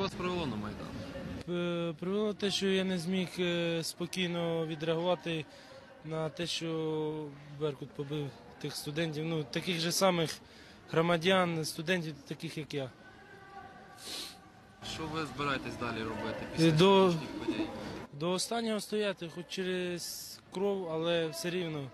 Що вас привело на Майдан? Е, привело те, що я не зміг е, спокійно відреагувати на те, що Беркут побив тих студентів, ну таких же самих громадян, студентів, таких як я. Що ви збираєтесь далі робити е, після до- подій? До останнього стояти, хоч через кров, але все рівно